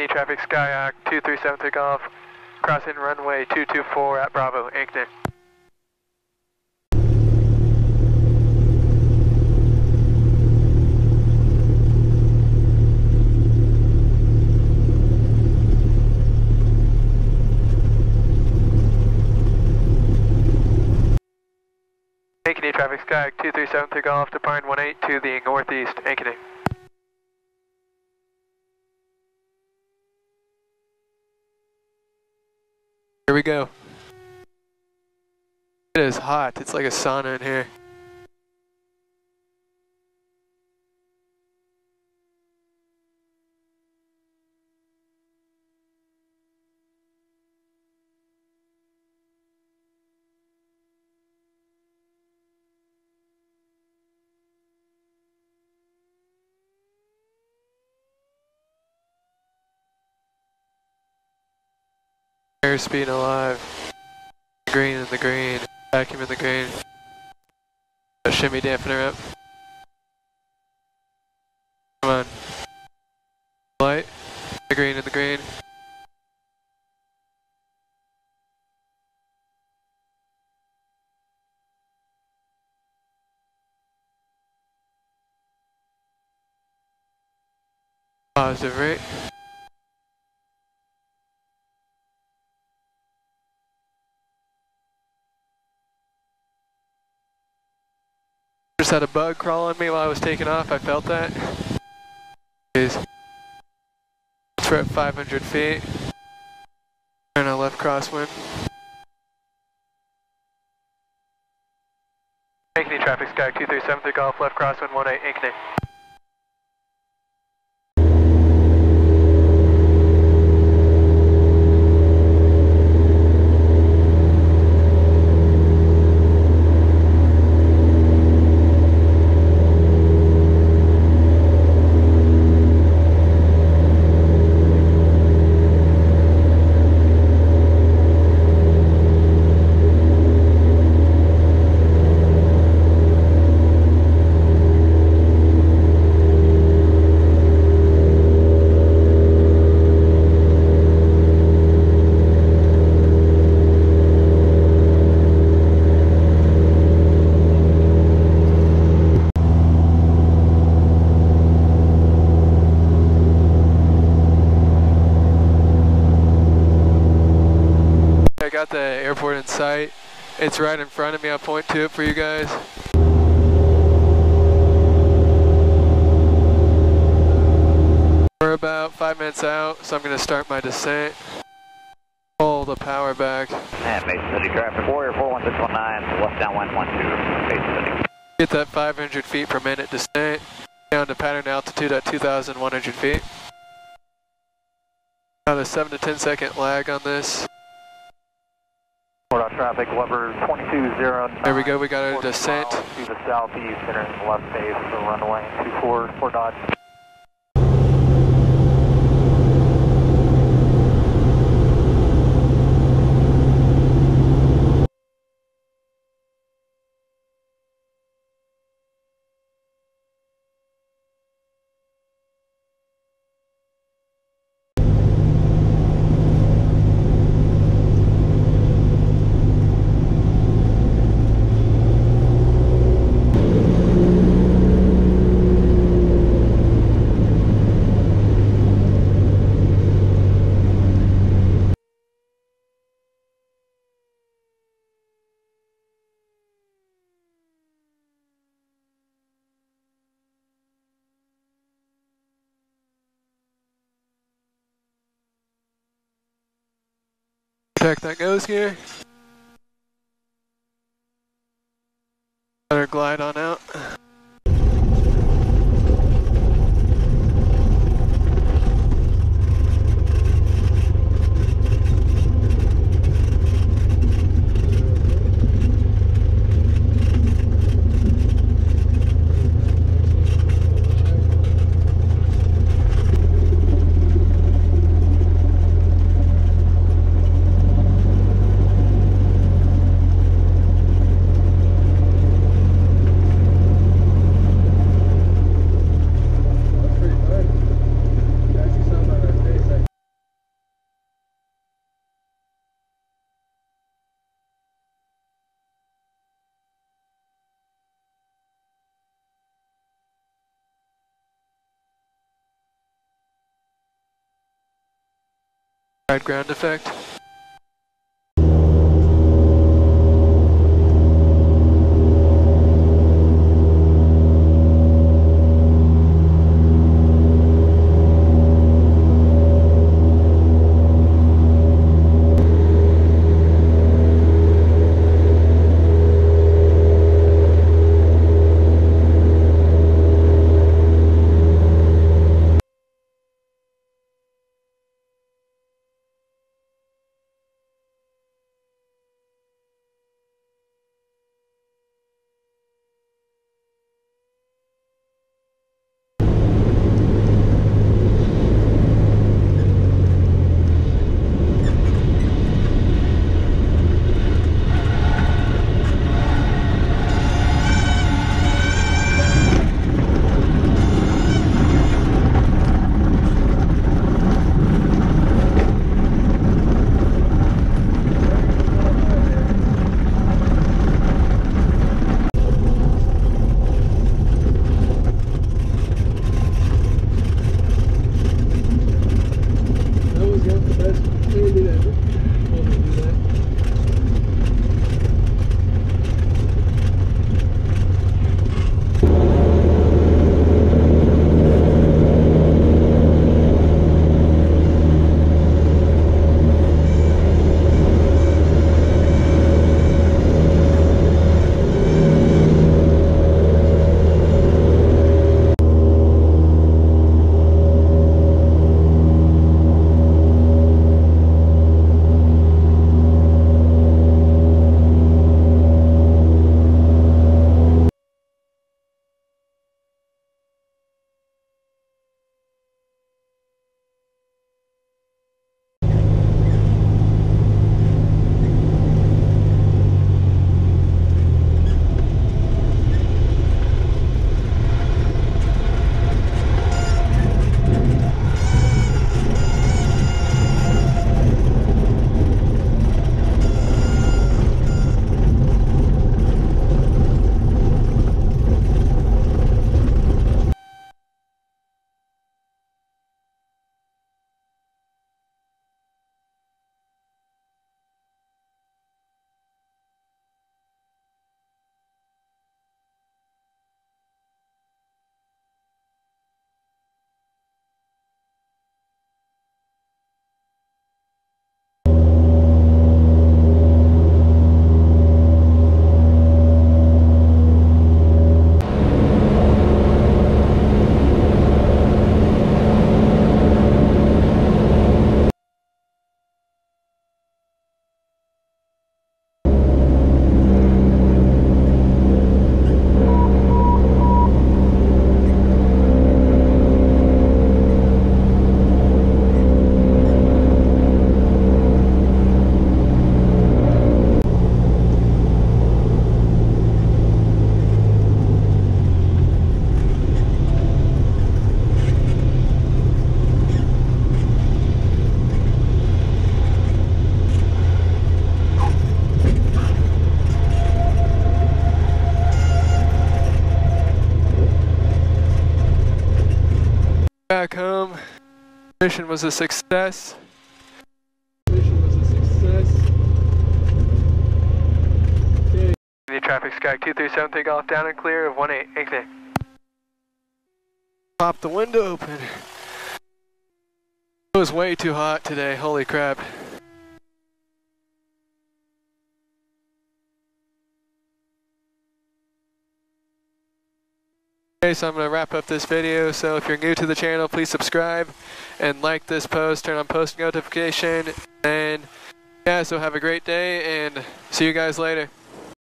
Ankeny traffic Skyhawk 2373 Golf, crossing runway 224 at Bravo, Ankeny. Ankeny traffic Skyhawk 2373 Golf, departing 18 to the northeast, Ankeny. Here we go. It is hot. It's like a sauna in here. Airspeed alive. Green in the green. Vacuum in the green. Got shimmy dampener up. Come on. Light. The green in the green. Positive rate. Just had a bug crawl on me while I was taking off. I felt that. Jeez. At 500 feet. And a left crosswind. Ankeny traffic sky 2373 Golf, left crosswind 18 Ankeny. I got the airport in sight. It's right in front of me. I'll point to it for you guys. We're about five minutes out, so I'm going to start my descent. Pull the power back. And Mason City traffic, Warrior 41619, left downwind 12, Mason City. Get that 500 feet per minute descent down to pattern altitude at 2,100 feet. About a 7 to 10 second lag on this. Traffic, lever 2209. There we go, we got a descent. To the southeast, entering left base, the runway 24 Fort Dodge. Check that goes here. Let her glide on out. Ground effect. That was Mission was a success. Mission was a success. Okay. The traffic sky 237 takeoff down and clear of 18 exit. Pop the window open. It was way too hot today, holy crap. Okay, so I'm going to wrap up this video. So if you're new to the channel, please subscribe and like this post, turn on post notification, and yeah, so have a great day and see you guys later.